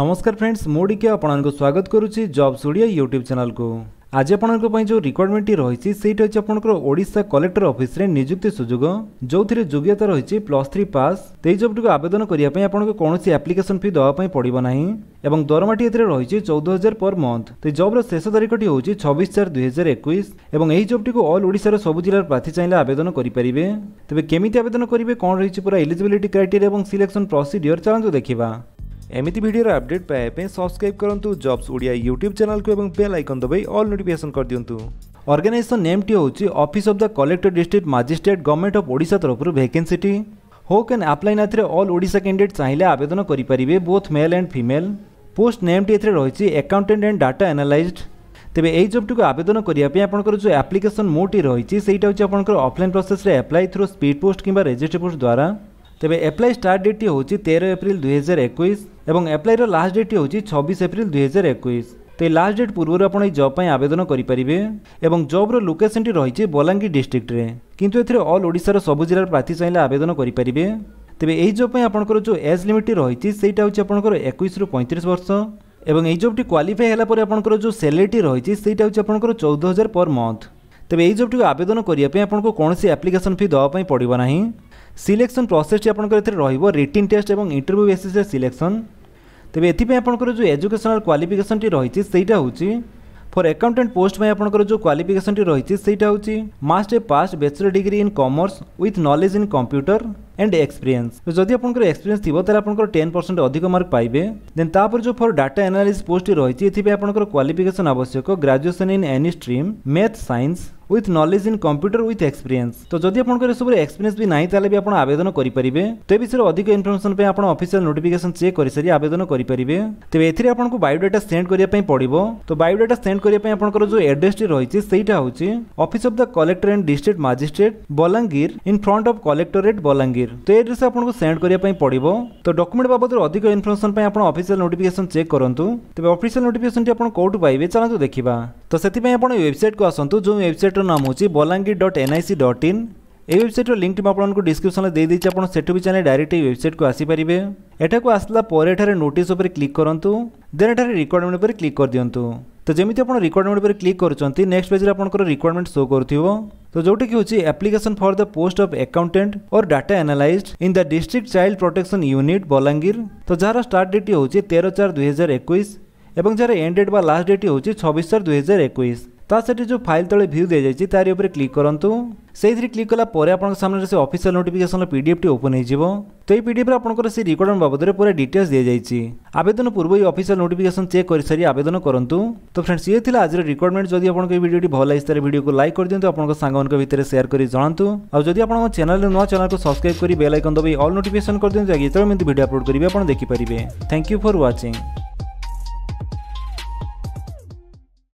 নমস্কার ফ্রেন্ডস ମୁଁ ଟିକେ ଆପଣଙ୍କୁ ସ୍ୱାଗତ କରୁଛି ଜବ୍ସ ଓଡ଼ିଆ ୟୁଟ୍ୟୁବ୍ ଚ୍ୟାନେଲ୍କୁ ଆଜି ଆପଣଙ୍କ ପାଇଁ ଯେଉଁ ରିକ୍ୱାରମେଣ୍ଟଟି ରହିଛି ସେଇଟା ହେଉଛି ଆପଣଙ୍କର ଓଡ଼ିଶା କଲେକ୍ଟର ଅଫିସରେ ନିଯୁକ୍ତି ସୁଯୋଗ ଯେଉଁଥିରେ ଯୋଗ୍ୟତା ରହିଛି ପ୍ଲସ୍ ଥ୍ରୀ ପାସ୍ ସେହି ଜବ୍ଟିକୁ ଆବେଦନ କରିବା ପାଇଁ ଆପଣଙ୍କୁ କୌଣସି ଆପ୍ଲିକେସନ୍ ଫି ଦେବା ପାଇଁ ପଡ଼ିବ ନାହିଁ ଏବଂ ଦରମାଟି ଏଥିରେ ରହିଛି ଚଉଦ ହଜାର ପର୍ ମନ୍ଥ ତ ଏହି ଜବ୍ର ଶେଷ ତାରିଖଟି ହେଉଛି ଛବିଶ ଚାରି ଦୁଇ ହଜାର ଏକୋଇଶ ଏବଂ ଏହି ଜବ୍ଟିକୁ ଅଲ୍ ଓଡ଼ିଶାର ସବୁ ଜିଲ୍ଲାର ପ୍ରାର୍ଥୀ ଚାହିଁଲେ ଆବେଦନ କରିପାରିବେ ତେବେ କେମିତି ଆବେଦନ କରିବେ କ'ଣ ରହିଛି ପୁରା ଏଲିଜିବିଲିଟି କ୍ରାଇଟେରିଆ ଏବଂ ସିଲେକ୍ସନ୍ ପ୍ରସିଡିଓର ଚାଲନ୍ତୁ ଦେଖିବା ଏମିତି ଭିଡ଼ିଓର ଅପଡେଟ୍ ପାଇବା ପାଇଁ ସବସ୍କ୍ରାଇବ୍ କରନ୍ତୁ ଜବ୍ସ ଓଡ଼ିଆ ୟୁଟ୍ୟୁବ୍ ଚ୍ୟାନେଲକୁ ଏବଂ ବେଲ୍ ଆଇକନ୍ ଦବାଇ ଅଲ୍ ନୋଟିଫିକେସନ୍ କରିଦିଅନ୍ତୁ ଅର୍ଗାନାଇଜେସନ୍ ନେମ୍ଟି ହେଉଛି office of the collector district magistrate government of Odisha ତରଫରୁ ଭ୍ୟାକେନ୍ସିଟି ହଉ କ୍ୟାନ୍ ଆପ୍ଲାଇ ନାଥିରେ ଅଲ୍ ଓଡ଼ିଶା କ୍ୟାଣ୍ଡିଡେଟ୍ ଚାହିଁଲେ ଆବେଦନ କରିପାରିବେ both male and female post নেমটি এতে রয়েছে আকাউন্টেন্ট অ্যান্ড ডাটা আনালাইজড তবে এই জবটিকে আবেদন করা আপনার যে আপ্লিকেসন মোডটি রয়েছে সেইটা হচ্ছে আপনার অফলাইন প্রসেসে আপ্লাই থ্রু স্পিড পোস্ট কিংবা রেজিস্ট্রি পোস্ট দ্বারা ତେବେ ଆପ୍ଲାଇ ଷ୍ଟାର୍ଟ ଡେଟ୍ଟି ହେଉଛି ତେର ଏପ୍ରିଲ ଦୁଇହଜାର ଏକୋଇଶ ଏବଂ ଆପ୍ଲାଇର ଲାଷ୍ଟ ଡେଟ୍ଟି ହେଉଛି ଛବିଶ ଏପ୍ରିଲ ଦୁଇହଜାର ଏକୋଇଶ ତେବେ ଲାଷ୍ଟ ଡେଟ୍ ପୂର୍ବରୁ ଆପଣ ଏହି ଜବ୍ ପାଇଁ ଆବେଦନ କରିପାରିବେ ଏବଂ ଜବ୍ର ଲୋକେସନ୍ଟି ରହିଛି ବଲାଙ୍ଗୀର ଡିଷ୍ଟ୍ରିକ୍ଟରେ କିନ୍ତୁ ଏଥିରେ ଅଲ୍ ଓଡ଼ିଶାର ସବୁ ଜିଲ୍ଲାର ପ୍ରାର୍ଥୀ ଚାହିଁଲେ ଆବେଦନ କରିପାରିବେ ତେବେ ଏହି ଜବ୍ ପାଇଁ ଆପଣଙ୍କର ଯେଉଁ ଏଜ୍ ଲିମିଟ୍ଟି ରହିଛି ସେଇଟା ହେଉଛି ଆପଣଙ୍କର ଏକୋଇଶରୁ ପଇଁତିରିଶ ବର୍ଷ এবং এই জবটি কোয়ালিফাই হলা পরে আপনার যে স্যালারিটি রয়েছে সেইটা হচ্ছে আপনার চৌদ হাজার পর মন্থ তবে এই জবটি আবেদন করা আপনার কোণী আপ্লিকেসন ফি দেওয়া পড়ব না ସିଲେକ୍ସନ୍ ପ୍ରୋସେସ୍ଟି ଆପଣଙ୍କର ଏଥିରେ ରହିବ ରିଟିନ୍ ଟେଷ୍ଟ ଏବଂ ଇଣ୍ଟରଭ୍ୟୁ ବେସିସ୍ରେ ସିଲେକ୍ସନ୍ ତେବେ ଏଥିପାଇଁ ଆପଣଙ୍କର ଯେଉଁ ଏଜୁକେସନାଲ୍ କ୍ୱାଲିଫିକେସନ୍ଟି ରହିଛି ସେଇଟା ହେଉଛି ফর আকাউন্টাট পোস্ট পাই আপনার যে কোয়ালিফিকেসনটি রয়েছে সেইটা হচ্ছে must a pass bachelor degree in commerce with knowledge in computer and experience যদি আপনার এক্সপিরিয়েন্স থাকবে তাহলে আপনার টেন পরসেন্ট অধিক মার্ক পাইবে দেন তাপরে যে ফর ডাটা এনালিস পোস্টটি রয়েছে এতে আপনার কোয়ালিফিকেসন আবশ্যক graduation in any stream math science with knowledge in computer with experience ତ ଯଦି ଆପଣଙ୍କର ଏସବୁରେ ଏକ୍ସପିରିଏନ୍ସ ବି ନାହିଁ ତାହେଲେ ବି ଆପଣ ଆବେଦନ କରିପାରିବେ ତ ଏ ବିଷୟରେ ଅଧିକ ଇନଫର୍ମେସନ୍ ପାଇଁ ଆପଣ ଅଫିସିଆଲ ନୋଟିଫିକେସନ୍ ଚେକ୍ କରିସାରି ଆବେଦନ କରିପାରିବେ ତେବେ ଏଥିରେ ଆପଣଙ୍କୁ ବାୟୋଡାଟା ସେଣ୍ଡ କରିବା ପାଇଁ ପଡ଼ିବ ତ ବାୟୋଡାଟା ସେଣ୍ଡ କରିବା ପାଇଁ ଆପଣଙ୍କର ଯେଉଁ ଆଡ୍ରେସ୍ଟି ରହିଛି ସେଇଟା ହେଉଛି office of the collector and district magistrate Balangir in front of collectorate Balangir ତ ଏ ଆଡ୍ରେସ୍ ଆପଣଙ୍କୁ ସେଣ୍ଡ କରିବା ପାଇଁ ପଡ଼ିବ ତ ଡକୁମେଣ୍ଟ ବାବଦରେ ଅଧିକ ଇନଫର୍ମେସନ୍ ପାଇଁ ଆପଣ ଅଫିସିଆଲ ନୋଟିଫିକେସନ୍ ଚେକ୍ କରନ୍ତୁ ତେବେ ଅଫିସିଆଲ ନୋଟିଫିକେସନ୍ଟି ଆପଣ କେଉଁଠୁ ପାଇବେ ଚାଲନ୍ତୁ ଦେଖିବା ତ ସେଥିପାଇଁ ଆପଣ ୱେବସାଇଟ୍କୁ ଆସନ୍ତୁ ଯେଉଁ ୱେବସାଇଟ୍ର ୱେବସାଇଟ୍ର ନାମ ହେଉଛି Balangir dot NIC dot in এই ওয়েবসাইটর লিঙ্কটি মু আপনার ডিসক্রিপশনে দিয়ে দিয়েছি আপনার সেটু বি চাইলে ডাইরেক্ট এই ওয়েবসাইটকে আসিপারে এটাকে আসলা পরে এখানে নোটিস উপরে ক্লিক করতু দেন এখানে রিকোয়ারমেন্ট উপরে ক্লিক করে দিও তো যেমি আপনার রিকোয়ারমেন্ট উপরে ক্লিক করছেন নেক্সট পেজে আপনার রিকোয়ারমেন্ট শো করুব তো যেটা কি হচ্ছে application for the post of accountant or data analyzed in the district child protection unit Balangir তো যার স্টার্ট ডেটটি হচ্ছে তেরো চার দুই হাজার একুশ এবং যার এন্ড ডেট বা লাস্ট ডেটটি হচ্ছে ছবিশ চার দুই হাজার একুশ তা সেটি ଯେଉଁ ଫାଇଲ୍ ତଳେ ଭ୍ୟୁ ଦିଆଯାଇଛି ତାରି ଉପରେ କ୍ଲିକ୍ କରନ୍ତୁ ସେଇଥିରେ କ୍ଲିକ୍ କଲା ପରେ ଆପଣଙ୍କ ସାମ୍ନାରେ ସେ ଅଫିସିଆଲ ନୋଟିଫିକେସନର ପିଡିଏଫ୍ଟି ଓପନ୍ ହେଇଯିବ ତ ଏହି ପିଡିଏଫ୍ରେ ଆପଣଙ୍କର ସେ ରେକର୍ଡନ ବାବଦରେ ପୁରା ଡିଟେଲ୍ସ ଦିଆଯାଇଛି ଆବେଦନ ପୂର୍ବ ଏହି ଅଫିସିଆଲ ନୋଟିଫିକେସନ ଚେକ୍ କରିସାରି ଆବେଦନ କରନ୍ତୁ ତ ଫ୍ରେଣ୍ଡସ୍ ଇଏ ଥିଲା ଆଜିର ରିକ୍ୱାରମେଣ୍ଟ ଯଦି ଆପଣଙ୍କ ଏହି ଭିଡ଼ିଓଟି ଭଲ ଲାଗିଛି ତାହେଲେ ଭିଡ଼ିଓକୁ ଲାଇକ୍ କରିଦିଅନ୍ତୁ ଆପଣଙ୍କ ସାଙ୍ଗମାନଙ୍କ ଭିତରେ ସେୟାର କରି ଜଣାନ୍ତୁ ଆଉ ଯଦି ଆପଣଙ୍କ ଚ୍ୟାନେଲରେ ନୂଆ ଚ୍ୟାନେଲକୁ ସବସ୍କ୍ରାଇବ୍ କରି ବେଲ୍ ଆଇକନ୍ ଦବାଇ ଅଲ୍ ନୋଟିଫିକେସନ କରିଦିଅନ୍ତୁ ଆଜି ଯେତେବେଳେ ଏମିତି ଭିଡ଼ିଓ ଅପଲୋଡ଼ କରିବେ ଆପଣ ଦେଖିପାରିବେ ଥ୍ୟାଙ୍କ ୟୁ ଫର୍ ୱାଚିଂ